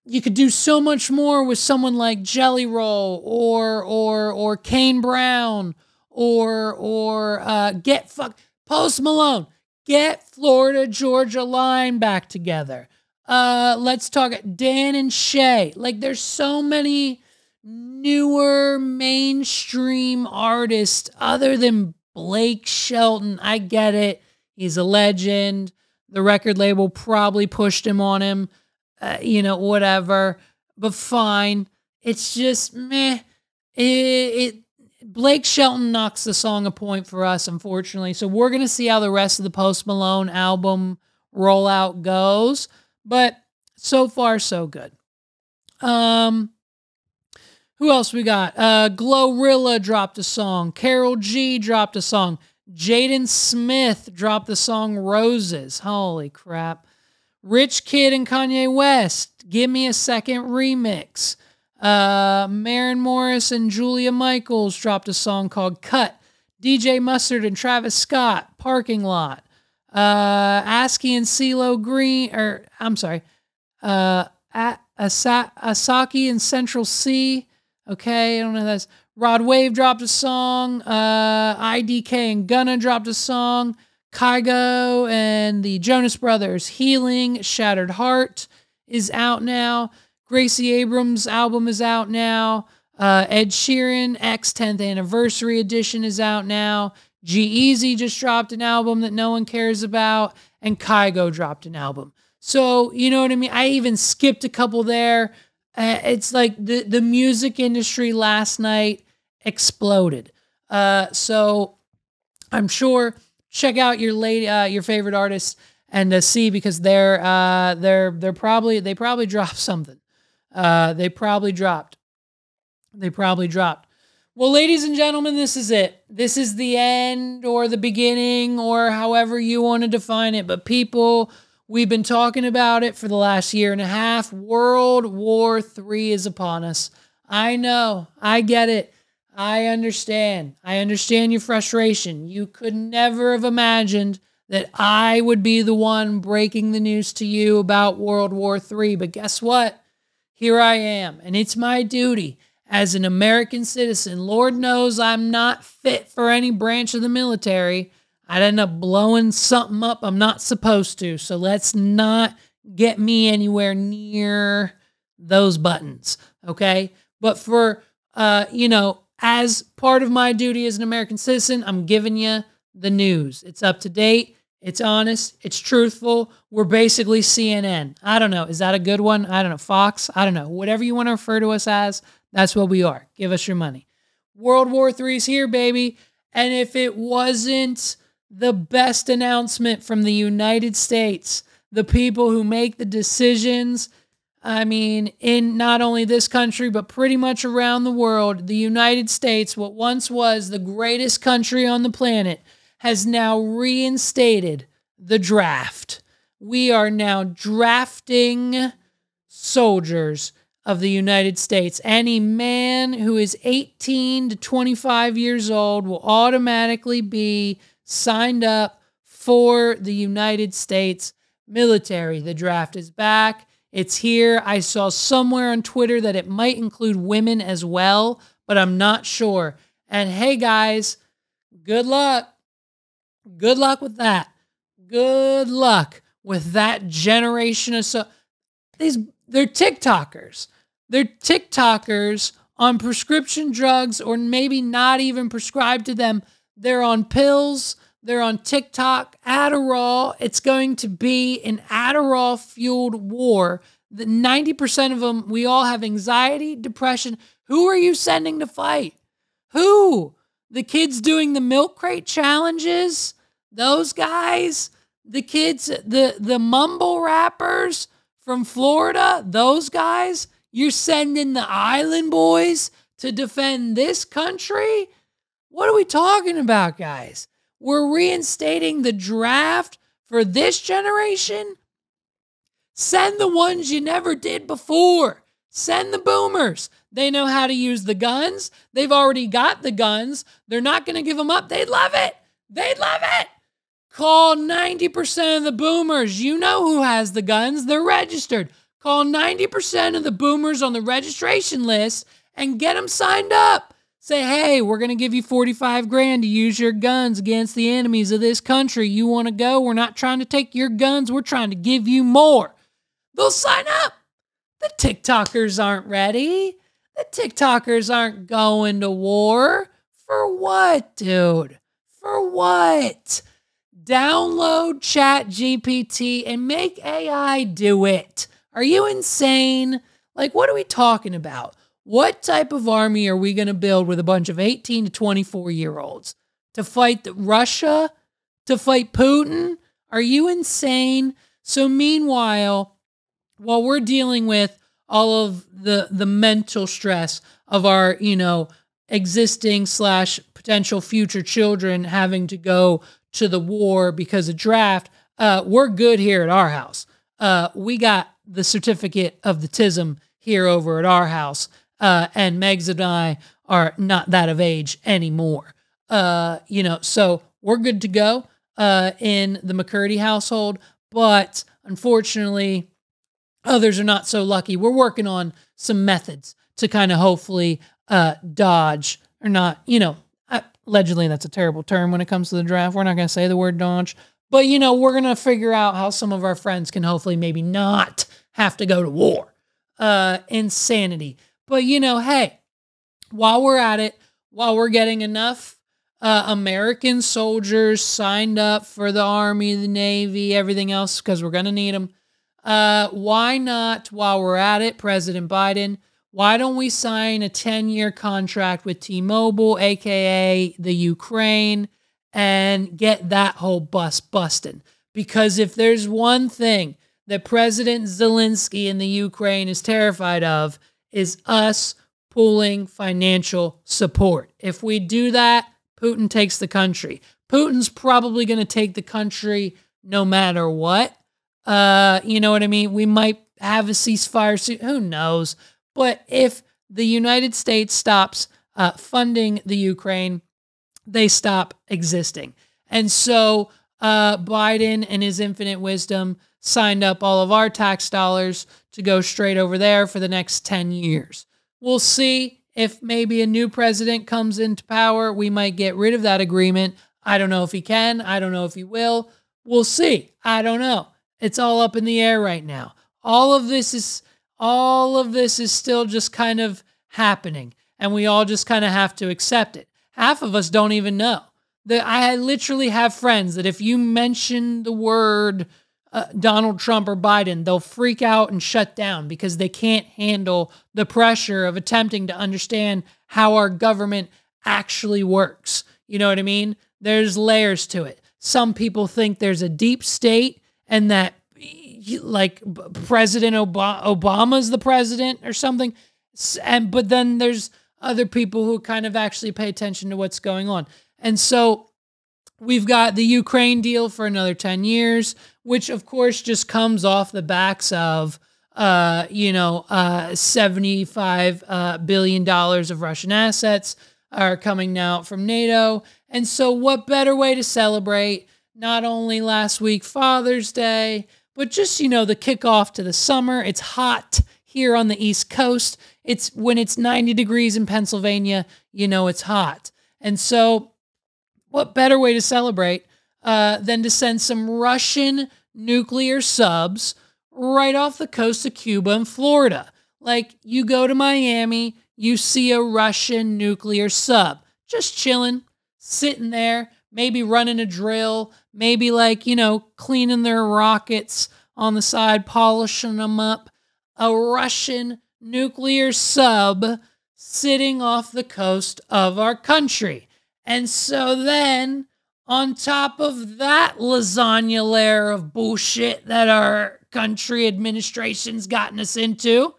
B: you could do so much more with someone like jelly roll or or or kane brown or or uh, get fuck post malone. Get florida georgia line back together. Uh, let's talk Dan and Shay. Like, there's so many newer mainstream artists other than Blake Shelton. I get it. He's a legend. The record label probably pushed him on him, uh, you know, whatever. But fine. It's just meh. It, it Blake Shelton knocks the song a point for us, unfortunately. So we're gonna see how the rest of the Post Malone album rollout goes. But so far, so good. Um, who else we got? Uh, Glorilla dropped a song. Karol G dropped a song. Jaden Smith dropped the song Roses. Holy crap. Rich Kid and Kanye West, Give Me a Second remix. Uh, Maren Morris and Julia Michaels dropped a song called Cut. DJ Mustard and Travis Scott, Parking Lot. Uh, Askey and CeeLo Green, or I'm sorry, uh, Asa- Asake and Central Cee. Okay, I don't know that's. Rod Wave dropped a song. Uh, IDK and Gunna dropped a song. Kygo and the Jonas Brothers, Healing, Shattered Heart is out now. Gracie Abrams' album is out now. Uh, Ed Sheeran, X 10th Anniversary Edition is out now. G-Eazy just dropped an album that no one cares about, and Kygo dropped an album. So, you know what I mean? I even skipped a couple there. Uh, it's like the, the music industry last night exploded. Uh, so I'm sure check out your late uh, your favorite artists and uh, see because they're uh, they're they're probably they probably [laughs] dropped something. Uh, they probably dropped. They probably dropped. Well, ladies and gentlemen, this is it. This is the end or the beginning or however you want to define it. But people, we've been talking about it for the last year and a half. World War III is upon us. I know. I get it. I understand. I understand your frustration. You could never have imagined that I would be the one breaking the news to you about World War III. But guess what? Here I am. And it's my duty as an American citizen. Lord knows I'm not fit for any branch of the military. I'd end up blowing something up I'm not supposed to. So let's not get me anywhere near those buttons. Okay. But for, uh, you know, as part of my duty as an American citizen, I'm giving you the news. It's up to date. It's honest. It's truthful. We're basically CNN. I don't know. Is that a good one? I don't know. Fox? I don't know. Whatever you want to refer to us as, that's what we are. Give us your money. World War III's here, baby. And if it wasn't the best announcement from the United States, the people who make the decisions, I mean, in not only this country, but pretty much around the world, the United States, what once was the greatest country on the planet, has now reinstated the draft. We are now drafting soldiers of the United States. Any man who is 18 to 25 years old will automatically be signed up for the United States military. The draft is back. It's here. I saw somewhere on Twitter that it might include women as well, but I'm not sure. And hey, guys, good luck. Good luck with that. Good luck with that generation of so these they're TikTokers. They're TikTokers on prescription drugs or maybe not even prescribed to them. They're on pills, they're on TikTok, Adderall. It's going to be an Adderall fueled war. The 90% of them, we all have anxiety, depression. Who are you sending to fight? Who? The kids doing the milk crate challenges? Those guys? The kids, the the mumble rappers from Florida, those guys? You're sending the island boys to defend this country? What are we talking about, guys? We're reinstating the draft for this generation? Send the ones you never did before. Send the boomers. They know how to use the guns. They've already got the guns. They're not going to give them up. They'd love it. They'd love it. Call 90% of the boomers. You know who has the guns. They're registered. Call 90% of the boomers on the registration list and get them signed up. Say, hey, we're going to give you 45 grand to use your guns against the enemies of this country. You want to go? We're not trying to take your guns, we're trying to give you more. They'll sign up. The TikTokers aren't ready. The TikTokers aren't going to war. For what, dude? For what? Download Chat GPT and make AI do it. Are you insane? Like, what are we talking about? What type of army are we going to build with a bunch of 18 to 24 year olds to fight Russia? To fight Putin? Are you insane? So, meanwhile, while we're dealing with all of the the mental stress of our, you know, existing slash potential future children having to go to the war because of draft, uh, we're good here at our house. Uh, we got the certificate of the TISM here over at our house uh, and Megs and I are not that of age anymore. Uh, you know, so we're good to go uh, in the McCurdy household, but unfortunately, others are not so lucky. We're working on some methods to kind of hopefully uh, dodge or not, you know, allegedly that's a terrible term when it comes to the draft. We're not going to say the word dodge, but you know, we're going to figure out how some of our friends can hopefully maybe not have to go to war. Uh, insanity. But you know, hey, while we're at it, while we're getting enough uh, American soldiers signed up for the Army, the Navy, everything else, because we're going to need them, uh, why not, while we're at it, President Biden, why don't we sign a 10 year contract with T Mobile, AKA the Ukraine, and get that whole bus busting? Because if there's one thing that President Zelensky in the Ukraine is terrified of, is us pooling financial support. If we do that, Putin takes the country. Putin's probably going to take the country no matter what. Uh, you know what I mean? We might have a ceasefire soon. Who knows? But if the United States stops uh, funding the Ukraine, they stop existing. And so uh, Biden, in his infinite wisdom, signed up all of our tax dollars to go straight over there for the next 10 years. We'll see if maybe a new president comes into power. We might get rid of that agreement. I don't know if he can. I don't know if he will. We'll see. I don't know. It's all up in the air right now. All of this is all of this is still just kind of happening and we all just kind of have to accept it. Half of us don't even know. That I literally have friends that if you mention the word uh, Donald Trump or Biden, they'll freak out and shut down because they can't handle the pressure of attempting to understand how our government actually works. You know what I mean? There's layers to it. Some people think there's a deep state and that like President Obama, Obama's the president or something. And but then there's other people who kind of actually pay attention to what's going on. And so we've got the Ukraine deal for another 10 years, which of course just comes off the backs of uh, you know, uh, 75 uh, billion dollars of Russian assets are coming now from NATO. And so, what better way to celebrate not only last week, Father's Day, but just, you know, the kickoff to the summer? It's hot here on the East Coast. It's when it's 90 degrees in Pennsylvania, you know, it's hot. And so, what better way to celebrate uh, than to send some Russian nuclear subs right off the coast of Cuba and Florida? Like, you go to Miami, you see a Russian nuclear sub just chilling, sitting there, maybe running a drill, maybe like, you know, cleaning their rockets on the side, polishing them up. A Russian nuclear sub sitting off the coast of our country. And so then, on top of that lasagna layer of bullshit that our country administration's gotten us into,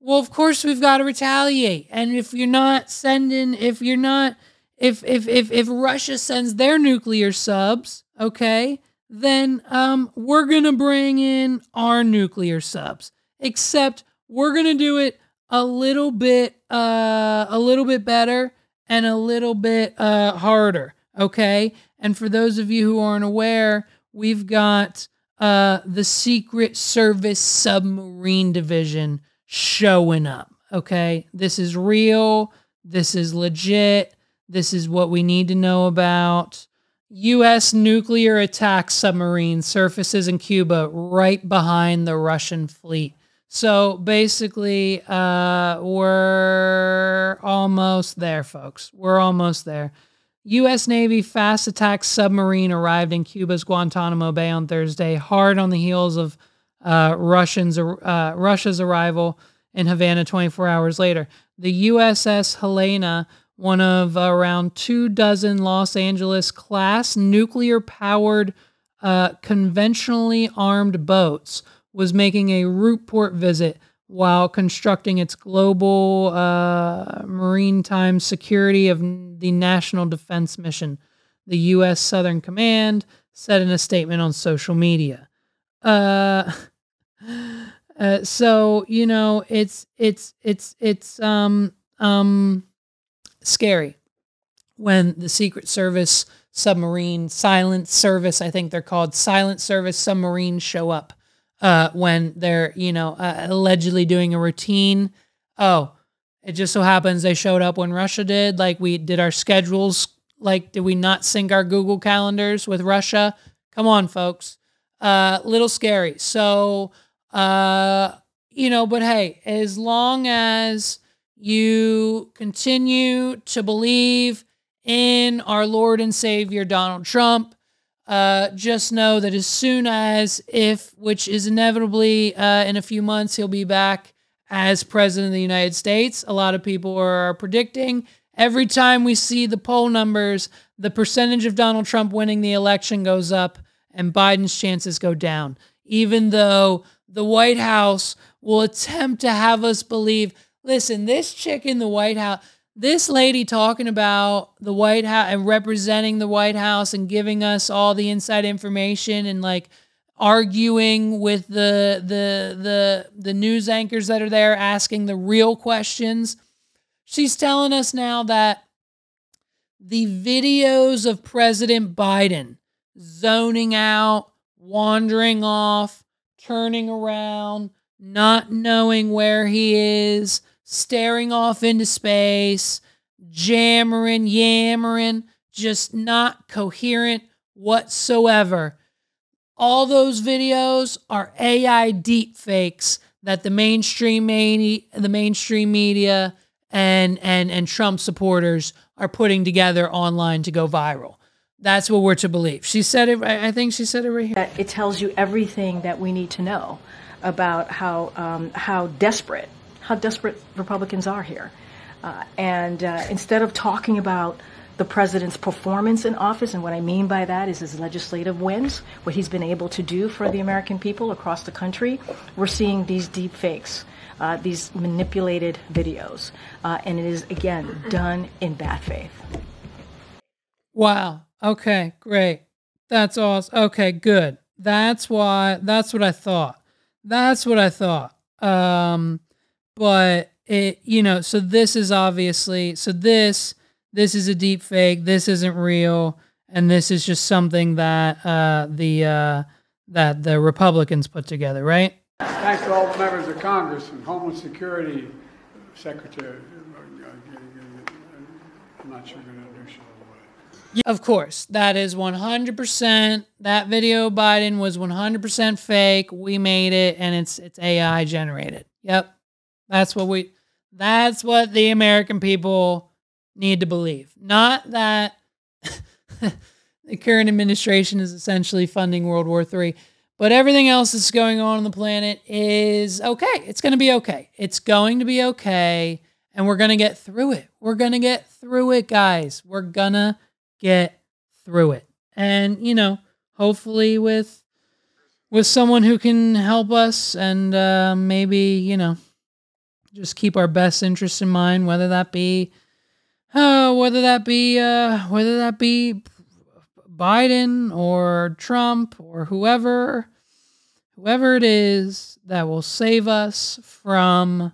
B: well, of course we've got to retaliate. And if you're not sending, if you're not, if if if if Russia sends their nuclear subs, okay, then um, we're gonna bring in our nuclear subs. Except we're gonna do it a little bit, uh, a little bit better and a little bit uh, harder, okay. And for those of you who aren't aware, we've got uh, the Secret Service Submarine Division showing up. Okay. This is real. This is legit. This is what we need to know about. U.S. nuclear attack submarine surfaces in Cuba right behind the Russian fleet. So basically, uh, we're almost there, folks. We're almost there. U.S. Navy fast attack submarine arrived in Cuba's Guantanamo Bay on Thursday, hard on the heels of uh, Russians, uh, Russia's arrival in Havana 24 hours later. The USS Helena, one of around two dozen Los Angeles class nuclear powered uh, conventionally armed boats, was making a route port visit while constructing its global uh, maritime security of the National Defense Mission. The U.S. Southern Command said in a statement on social media. Uh, [laughs] uh, so you know, it's it's it's it's um um scary when the Secret Service submarine silent service, I think they're called silent service submarines, show up uh, when they're you know uh, allegedly doing a routine. Oh, it just so happens they showed up when Russia did. Like we did our schedules. Like did we not sync our Google calendars with Russia? Come on, folks. Uh, little scary. So uh, you know, but hey, as long as you continue to believe in our Lord and Savior Donald Trump, uh, just know that as soon as, if, which is inevitably uh, in a few months, he'll be back as president of the United States. A lot of people are predicting every time we see the poll numbers, the percentage of Donald Trump winning the election goes up and Biden's chances go down. Even though the White House will attempt to have us believe listen, this chick in the White House, this lady talking about the White House and representing the White House and giving us all the inside information and like arguing with the the the the news anchors that are there asking the real questions. She's telling us now that the videos of President Biden zoning out, wandering off, turning around, not knowing where he is, staring off into space, jammering, yammering, just not coherent whatsoever. All those videos are AI deep fakes that the mainstream the mainstream media and and and Trump supporters are putting together online to go viral. That's what we're to believe. She said it. I I think she said it right here.
G: it tells you everything that we need to know about how um, how desperate how desperate Republicans are here. Uh, and uh, instead of talking about the president's performance in office, and what I mean by that is his legislative wins, what he's been able to do for the American people across the country, we're seeing these deep fakes. Uh, these manipulated videos, uh, and it is again done in bad faith.
B: Wow. Okay, great. That's awesome. Okay, good. That's why that's what I thought. That's what I thought. Um but it you know, so this is obviously so this this is a deep fake. This isn't real and this is just something that uh the uh that the Republicans put together, right?
H: Thanks to all the members of Congress and Homeland Security Secretary. I'm not sure you're going to do so.
B: Yeah, Of course, that is 100%. That video Biden was 100% fake. We made it and it's it's AI generated. Yep. That's what we that's what the American people need to believe. Not that [laughs] the current administration is essentially funding World War III, but everything else that's going on on the planet is okay. It's going to be okay. It's going to be okay and we're going to get through it. We're going to get through it, guys. We're going to get through it. And, you know, hopefully with with someone who can help us and uh, maybe, you know, just keep our best interests in mind, whether that be uh, whether that be uh, whether that be Biden or Trump or whoever whoever it is that will save us from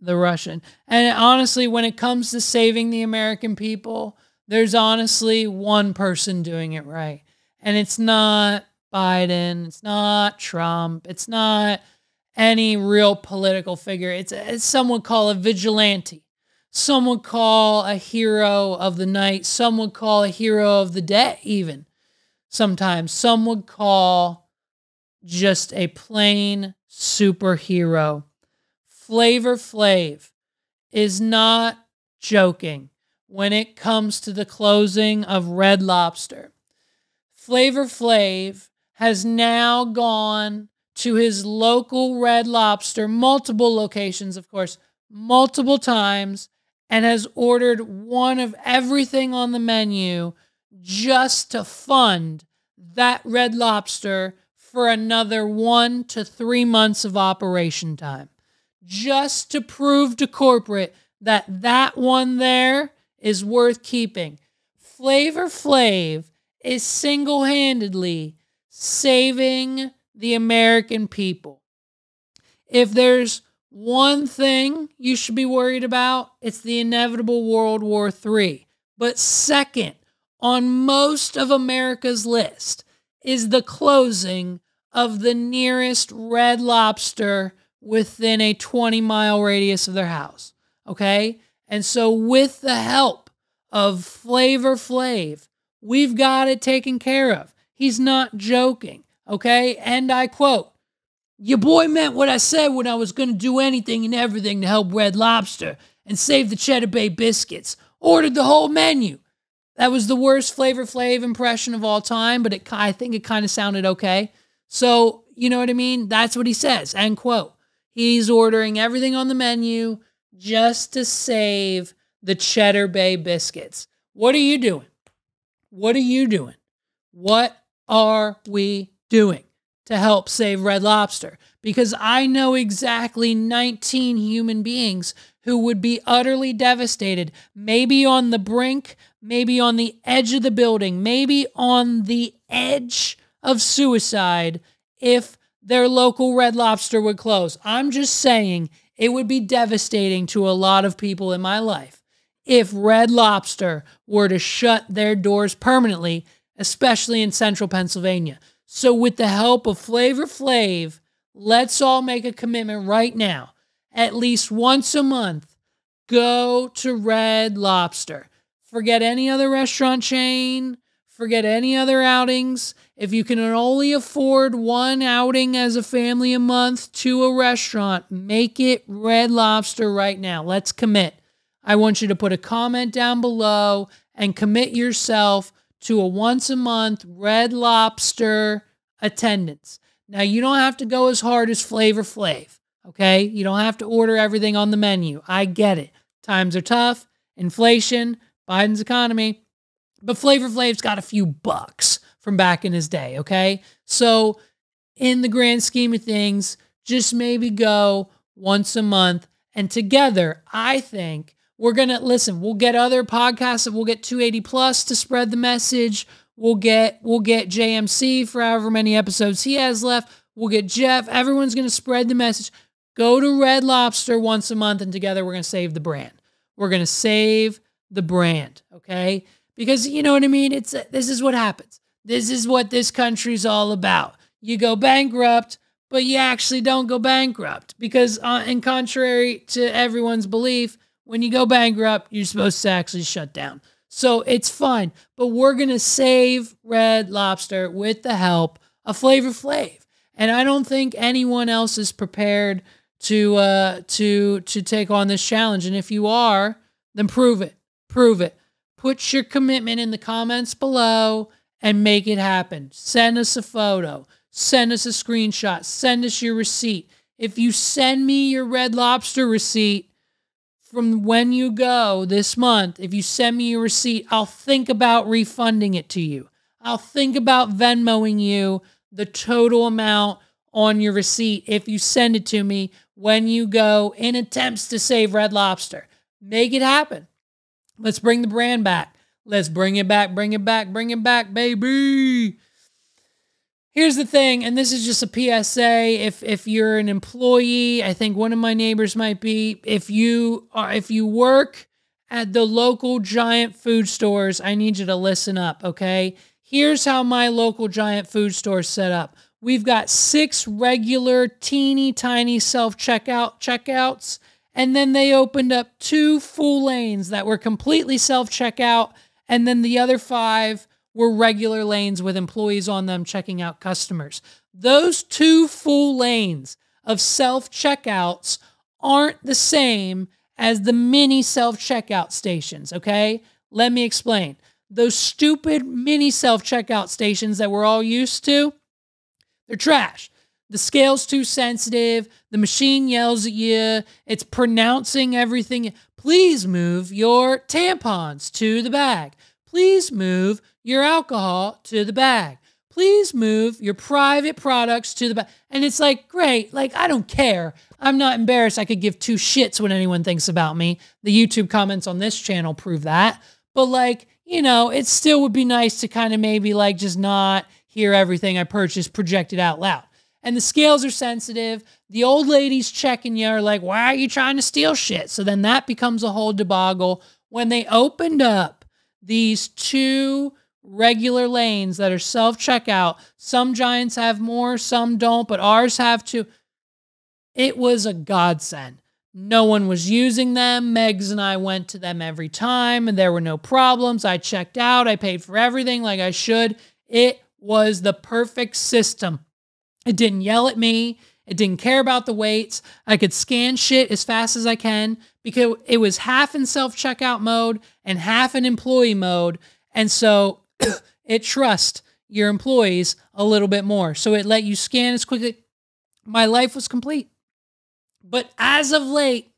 B: the Russian. And honestly, when it comes to saving the American people, there's honestly one person doing it right. And it's not Biden, it's not Trump, it's not any real political figure. It's, it's some would call a vigilante. Some would call a hero of the night. Some would call a hero of the day, even sometimes. Some would call just a plain superhero. Flavor Flav is not joking when it comes to the closing of Red Lobster. Flavor Flav has now gone to his local Red Lobster, multiple locations, of course, multiple times, and has ordered one of everything on the menu just to fund that Red Lobster for another one to three months of operation time. Just to prove to corporate that that one there is worth keeping. Flavor Flav is single handedly saving the American people. If there's one thing you should be worried about, it's the inevitable World War III. But second, on most of America's list, is the closing of the nearest red lobster within a 20 mile radius of their house. Okay? And so, with the help of Flavor Flav, we've got it taken care of. He's not joking. Okay? And I quote, Your boy meant what I said when I was going to do anything and everything to help Red Lobster and save the Cheddar Bay biscuits. Ordered the whole menu. That was the worst Flavor Flav impression of all time, but it, I think it kind of sounded okay. So, you know what I mean? That's what he says. End quote. He's ordering everything on the menu just to save the Cheddar Bay biscuits. What are you doing? What are you doing? What are we doing to help save Red Lobster? Because I know exactly 19 human beings who would be utterly devastated, maybe on the brink, maybe on the edge of the building, maybe on the edge of suicide if their local Red Lobster would close. I'm just saying it would be devastating to a lot of people in my life if Red Lobster were to shut their doors permanently, especially in central Pennsylvania. So, with the help of Flavor Flav, let's all make a commitment right now. At least once a month, go to Red Lobster. Forget any other restaurant chain, forget any other outings. If you can only afford one outing as a family a month to a restaurant, make it Red Lobster right now. Let's commit. I want you to put a comment down below and commit yourself to a once a month Red Lobster attendance. Now, you don't have to go as hard as Flavor Flav, okay? You don't have to order everything on the menu. I get it. Times are tough, inflation, Biden's economy. But Flavor Flav's got a few bucks from back in his day, okay? So, in the grand scheme of things, just maybe go once a month. And together, I think we're going to listen, we'll get other podcasts, we'll get 280 plus to spread the message. We'll get we'll get JMC for however many episodes he has left. We'll get Jeff. Everyone's going to spread the message. Go to Red Lobster once a month and together we're going to save the brand. We're going to save the brand, okay? Because you know what I mean? It's this is what happens. This is what this country's all about. You go bankrupt, but you actually don't go bankrupt because uh, in contrary to everyone's belief, when you go bankrupt, you're supposed to actually shut down. So it's fine. But we're going to save Red Lobster with the help of Flavor Flav. And I don't think anyone else is prepared to uh to to take on this challenge. And if you are, then prove it. Prove it. Put your commitment in the comments below and make it happen. Send us a photo. Send us a screenshot. Send us your receipt. If you send me your Red Lobster receipt, from when you go this month, if you send me a receipt, I'll think about refunding it to you. I'll think about Venmoing you the total amount on your receipt if you send it to me when you go in attempts to save Red Lobster. Make it happen. Let's bring the brand back. Let's bring it back, bring it back, bring it back, baby. Here's the thing, and this is just a PSA. If if you're an employee, I think one of my neighbors might be. If you are, if you work at the local giant food stores, I need you to listen up, okay? Here's how my local giant food store set up. We've got six regular teeny tiny self checkout checkouts, and then they opened up two full lanes that were completely self checkout, and then the other five were regular lanes with employees on them checking out customers. Those two full lanes of self checkouts aren't the same as the mini self checkout stations, okay? Let me explain. Those stupid mini self checkout stations that we're all used to, they're trash. The scale's too sensitive. The machine yells at you. It's pronouncing everything. Please move your tampons to the bag. Please move your alcohol to the bag. Please move your private products to the bag. And it's like, great, like, I don't care. I'm not embarrassed. I could give two shits what anyone thinks about me. The YouTube comments on this channel prove that. But, like, you know, it still would be nice to kind of maybe, like, just not hear everything I purchased projected out loud. And the scales are sensitive. The old ladies checking you are like, why are you trying to steal shit? So then that becomes a whole debacle. When they opened up these two regular lanes that are self checkout. Some giants have more, some don't, but ours have two. It was a godsend. No one was using them. Megs and I went to them every time, and there were no problems. I checked out, I paid for everything like I should. It was the perfect system. It didn't yell at me. It didn't care about the weights. I could scan shit as fast as I can because it was half in self checkout mode and half in employee mode. And so [coughs] it trusts your employees a little bit more. So it let you scan as quickly. My life was complete. But as of late,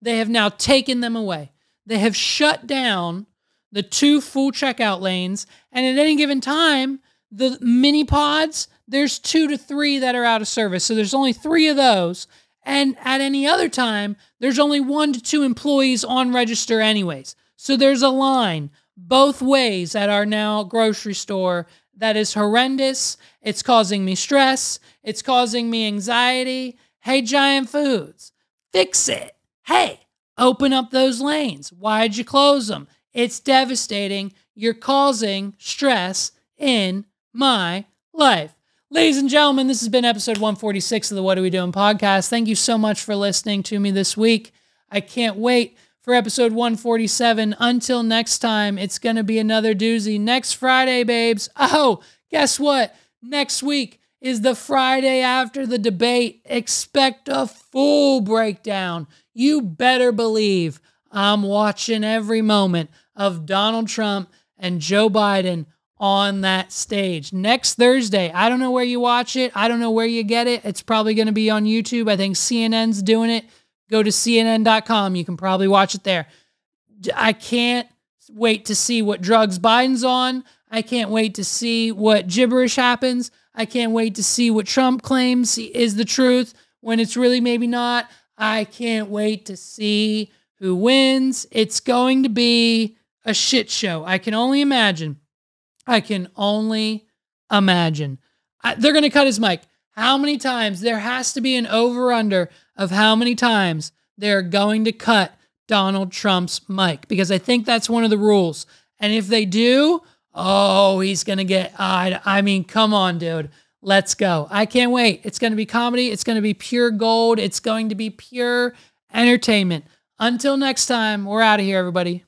B: they have now taken them away. They have shut down the two full checkout lanes. And at any given time, the mini pods, there's two to three that are out of service. So there's only three of those. And at any other time, there's only one to two employees on register, anyways. So there's a line both ways at our now grocery store that is horrendous. It's causing me stress. It's causing me anxiety. Hey, Giant Foods, fix it. Hey, open up those lanes. Why'd you close them? It's devastating. You're causing stress in my life. Ladies and gentlemen, this has been episode 146 of the What Are We Doing podcast. Thank you so much for listening to me this week. I can't wait for episode 147. Until next time, it's going to be another doozy. Next Friday, babes. Oh, guess what? Next week is the Friday after the debate. Expect a full breakdown. You better believe I'm watching every moment of Donald Trump and Joe Biden on that stage next Thursday. I don't know where you watch it. I don't know where you get it. It's probably going to be on YouTube. I think CNN's doing it. Go to CNN.com. You can probably watch it there. I can't wait to see what drugs Biden's on. I can't wait to see what gibberish happens. I can't wait to see what Trump claims is the truth when it's really maybe not. I can't wait to see who wins. It's going to be a shit show. I can only imagine. I can only imagine. I, they're going to cut his mic. How many times? There has to be an over under of how many times they're going to cut Donald Trump's mic because I think that's one of the rules. And if they do, oh, he's going to get, I, mean, come on, dude. Let's go. I can't wait. It's going to be comedy. It's going to be pure gold. It's going to be pure entertainment. Until next time, we're out of here, everybody.